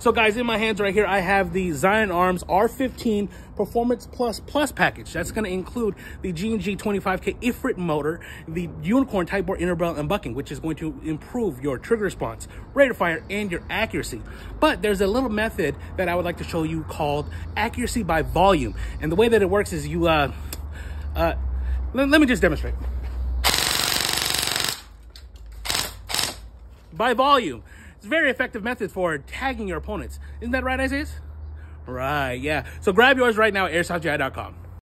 So guys, in my hands right here, I have the Zion Arms R15 Performance Plus Plus package. That's going to include the G&G 25K Ifrit motor, the Unicorn Type Bore inner and bucking, which is going to improve your trigger response, rate of fire, and your accuracy. But there's a little method that I would like to show you called accuracy by volume. And the way that it works is you, uh, uh, let, let me just demonstrate. By volume. It's a very effective method for tagging your opponents. Isn't that right, Isaiah? Right, yeah. So grab yours right now at airsoftgi.com.